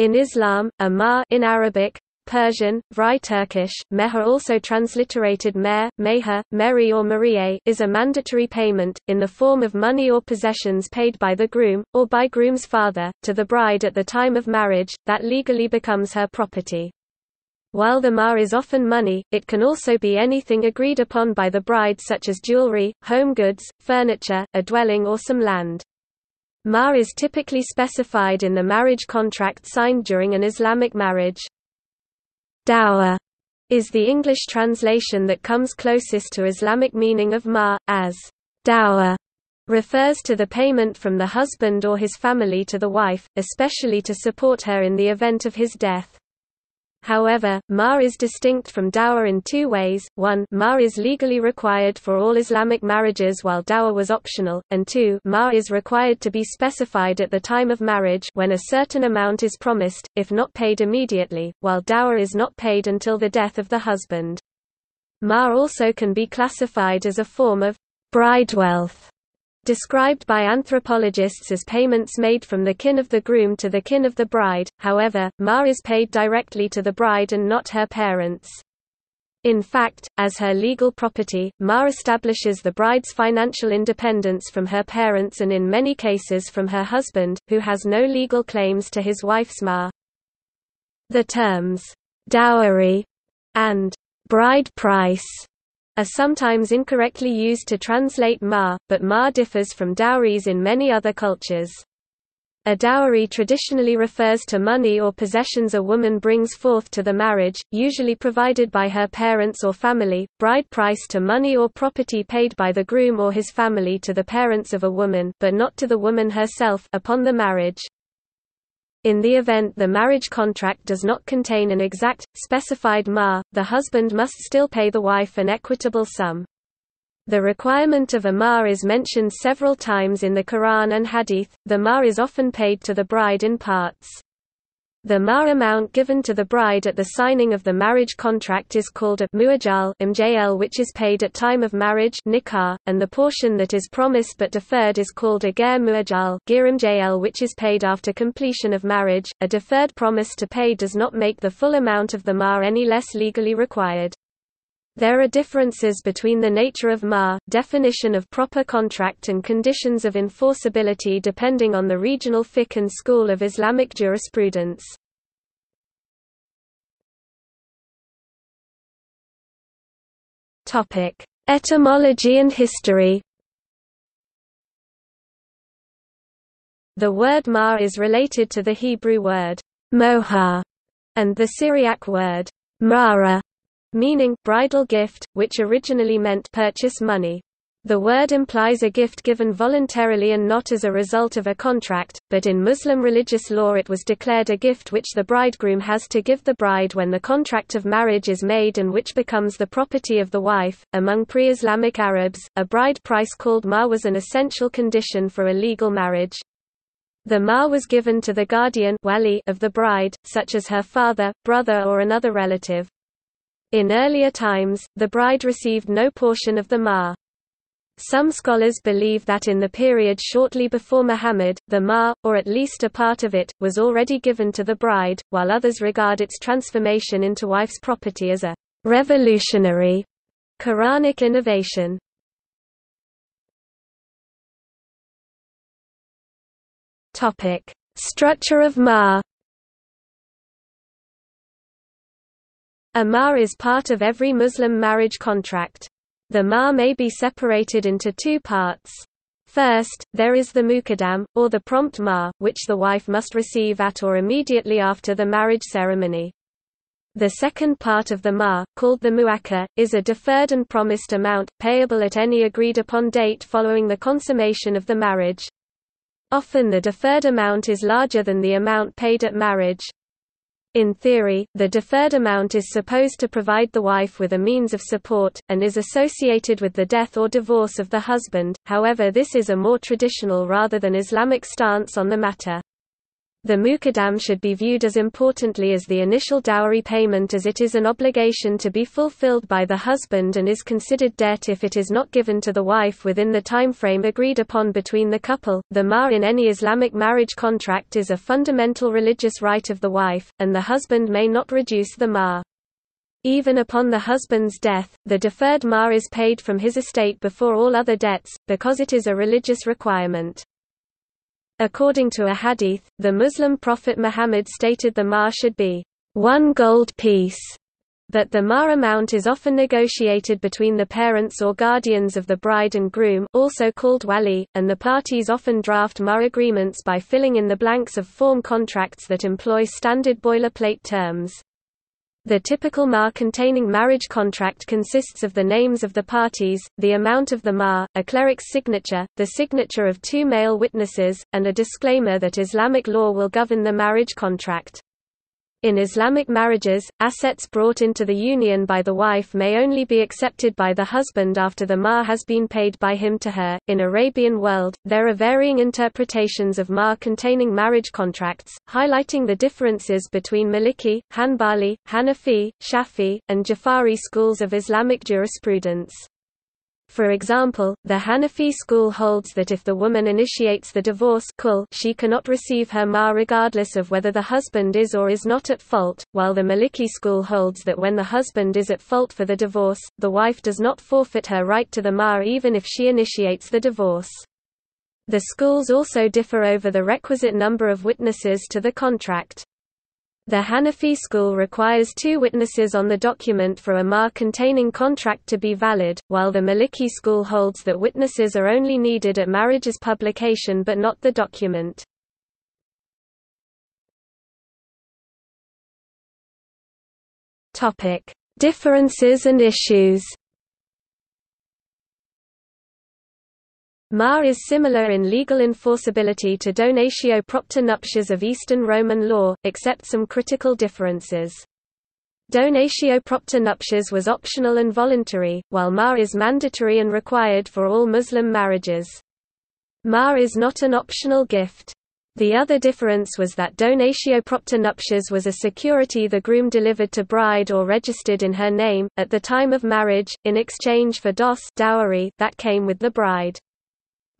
In Islam, a mahr in Arabic, Persian, Vry Turkish, meher also transliterated mehr, meher, meri or marie is a mandatory payment, in the form of money or possessions paid by the groom, or by groom's father, to the bride at the time of marriage, that legally becomes her property. While the mahr is often money, it can also be anything agreed upon by the bride such as jewelry, home goods, furniture, a dwelling or some land. Mahr is typically specified in the marriage contract signed during an Islamic marriage. Dower is the English translation that comes closest to Islamic meaning of mahr, as dower refers to the payment from the husband or his family to the wife, especially to support her in the event of his death. However, mahr is distinct from dower in two ways, one mahr is legally required for all Islamic marriages while dower was optional, and two mahr is required to be specified at the time of marriage when a certain amount is promised, if not paid immediately, while dower is not paid until the death of the husband. Mahr also can be classified as a form of bride wealth described by anthropologists as payments made from the kin of the groom to the kin of the bride, however, mahr is paid directly to the bride and not her parents. In fact, as her legal property, mahr establishes the bride's financial independence from her parents and in many cases from her husband, who has no legal claims to his wife's mahr. The terms, dowry and bride price are sometimes incorrectly used to translate mahr, but mahr differs from dowries in many other cultures. A dowry traditionally refers to money or possessions a woman brings forth to the marriage, usually provided by her parents or family, bride price to money or property paid by the groom or his family to the parents of a woman but not to the woman herself upon the marriage. In the event the marriage contract does not contain an exact, specified mahr, the husband must still pay the wife an equitable sum. The requirement of a mahr is mentioned several times in the Quran and Hadith. The mahr is often paid to the bride in parts. The mahr amount given to the bride at the signing of the marriage contract is called a muajal mjl which is paid at time of marriage nikah, and the portion that is promised but deferred is called a ger muajal mjl which is paid after completion of marriage. A deferred promise to pay does not make the full amount of the mahr any less legally required. There are differences between the nature of mahr, definition of proper contract and conditions of enforceability depending on the regional fiqh and school of Islamic jurisprudence. Etymology and history The word mahr is related to the Hebrew word mohar and the Syriac word mara meaning bridal gift, which originally meant purchase money. The word implies a gift given voluntarily and not as a result of a contract, but in Muslim religious law it was declared a gift which the bridegroom has to give the bride when the contract of marriage is made and which becomes the property of the wife. Among pre Islamic Arabs, a bride price called mahr was an essential condition for a legal marriage. The mahr was given to the guardian wali of the bride, such as her father, brother, or another relative. In earlier times, the bride received no portion of the mahr. Some scholars believe that in the period shortly before Muhammad, the mahr, or at least a part of it, was already given to the bride, while others regard its transformation into wife's property as a revolutionary Quranic innovation. Structure of mahr A is part of every Muslim marriage contract. The mahr may be separated into two parts. First, there is the muqaddam, or the prompt mahr, which the wife must receive at or immediately after the marriage ceremony. The second part of the mahr, called the muakkar, is a deferred and promised amount, payable at any agreed-upon date following the consummation of the marriage. Often the deferred amount is larger than the amount paid at marriage. In theory, the deferred amount is supposed to provide the wife with a means of support, and is associated with the death or divorce of the husband, however this is a more traditional rather than Islamic stance on the matter. The muqaddam should be viewed as importantly as the initial dowry payment as it is an obligation to be fulfilled by the husband and is considered debt if it is not given to the wife within the time frame agreed upon between the couple. The mahr in any Islamic marriage contract is a fundamental religious right of the wife, and the husband may not reduce the mahr. Even upon the husband's death, the deferred mahr is paid from his estate before all other debts, because it is a religious requirement. According to a hadith, the Muslim prophet Muhammad stated the mahr should be one gold piece, that the mahr amount is often negotiated between the parents or guardians of the bride and groom also called wali, and the parties often draft mahr agreements by filling in the blanks of form contracts that employ standard boilerplate terms. The typical mahr containing marriage contract consists of the names of the parties, the amount of the mahr, a cleric's signature, the signature of two male witnesses, and a disclaimer that Islamic law will govern the marriage contract. In Islamic marriages, assets brought into the union by the wife may only be accepted by the husband after the mahr has been paid by him to her. In Arabian world, there are varying interpretations of mahr containing marriage contracts, highlighting the differences between Maliki, Hanbali, Hanafi, Shafi, and Jafari schools of Islamic jurisprudence. For example, the Hanafi school holds that if the woman initiates the divorce she cannot receive her mahr regardless of whether the husband is or is not at fault, while the Maliki school holds that when the husband is at fault for the divorce, the wife does not forfeit her right to the mahr even if she initiates the divorce. The schools also differ over the requisite number of witnesses to the contract. The Hanafi school requires two witnesses on the document for a mahr containing contract to be valid, while the Maliki school holds that witnesses are only needed at marriage's publication but not the document. Differences and issues Mahr is similar in legal enforceability to donatio propter nuptias of Eastern Roman law, except some critical differences. Donatio propter nuptias was optional and voluntary, while mahr is mandatory and required for all Muslim marriages. Mahr is not an optional gift. The other difference was that donatio propter nuptias was a security the groom delivered to bride or registered in her name, at the time of marriage, in exchange for dos dowry that came with the bride.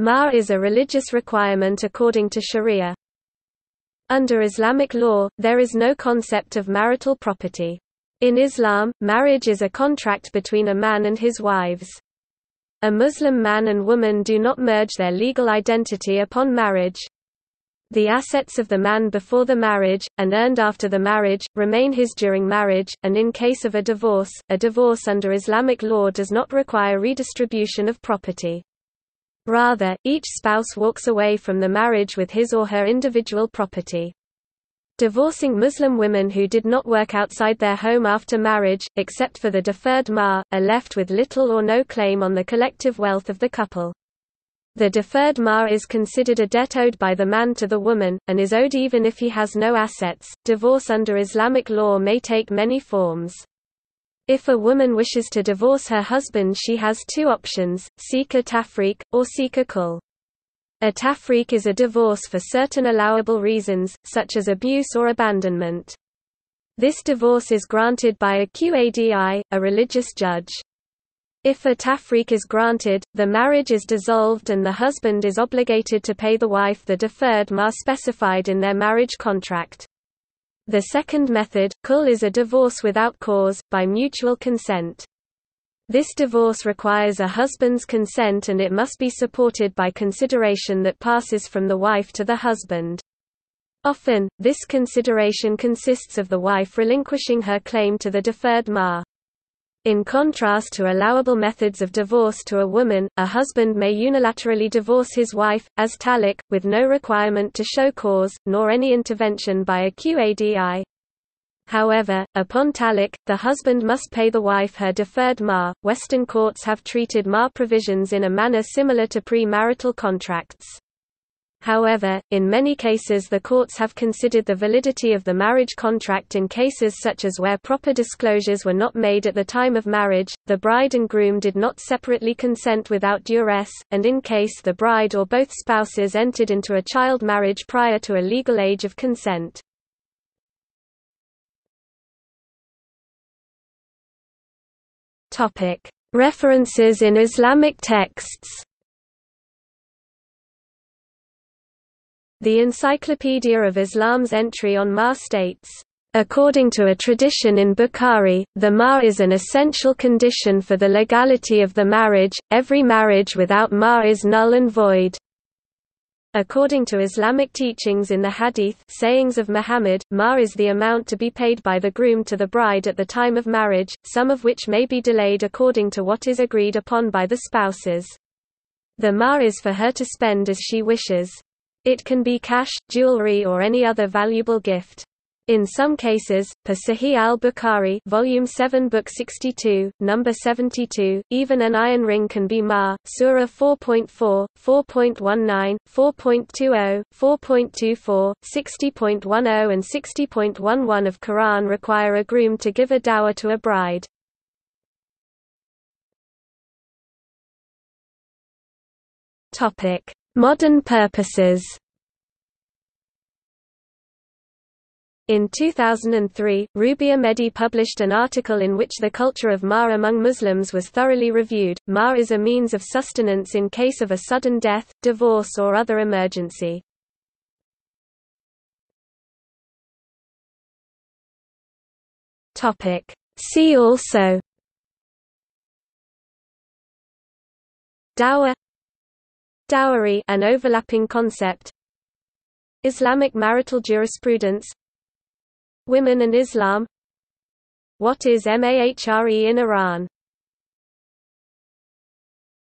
Mahr is a religious requirement according to Sharia. Under Islamic law, there is no concept of marital property. In Islam, marriage is a contract between a man and his wives. A Muslim man and woman do not merge their legal identity upon marriage. The assets of the man before the marriage, and earned after the marriage, remain his during marriage, and in case of a divorce, a divorce under Islamic law does not require redistribution of property. Rather, each spouse walks away from the marriage with his or her individual property. Divorcing Muslim women who did not work outside their home after marriage, except for the deferred mahr, are left with little or no claim on the collective wealth of the couple. The deferred mahr is considered a debt owed by the man to the woman, and is owed even if he has no assets. Divorce under Islamic law may take many forms. If a woman wishes to divorce her husband she has two options, seek a tafriq, or seek a khul. A tafriq is a divorce for certain allowable reasons, such as abuse or abandonment. This divorce is granted by a qadi, a religious judge. If a tafriq is granted, the marriage is dissolved and the husband is obligated to pay the wife the deferred mahr specified in their marriage contract. The second method, khul is a divorce without cause, by mutual consent. This divorce requires a husband's consent and it must be supported by consideration that passes from the wife to the husband. Often, this consideration consists of the wife relinquishing her claim to the deferred mahr. In contrast to allowable methods of divorce to a woman, a husband may unilaterally divorce his wife, as talaq, with no requirement to show cause, nor any intervention by a qadi. However, upon talaq, the husband must pay the wife her deferred mahr. Western courts have treated mahr provisions in a manner similar to pre-marital contracts. However, in many cases the courts have considered the validity of the marriage contract in cases such as where proper disclosures were not made at the time of marriage, the bride and groom did not separately consent without duress, and in case the bride or both spouses entered into a child marriage prior to a legal age of consent. References in Islamic texts The Encyclopedia of Islam's entry on Mahr states, According to a tradition in Bukhari, the mahr is an essential condition for the legality of the marriage, every marriage without mahr is null and void. According to Islamic teachings in the Hadith sayings of Muhammad, mahr is the amount to be paid by the groom to the bride at the time of marriage, some of which may be delayed according to what is agreed upon by the spouses. The mahr is for her to spend as she wishes. It can be cash, jewelry or any other valuable gift. In some cases, per Sahih al-Bukhari, volume 7, book 62, number 72, even an iron ring can be mahr. Surah 4.4, 4.19, 4.20, 4.24, 60.10 and 60.11 of Quran require a groom to give a dower to a bride. Topic: Modern purposes In 2003, Rubya Mehdi published an article in which the culture of mahr among Muslims was thoroughly reviewed. Mahr is a means of sustenance in case of a sudden death, divorce or other emergency. See also Dower Dowry an overlapping concept. Islamic marital jurisprudence. Women and Islam. What is Mahre in Iran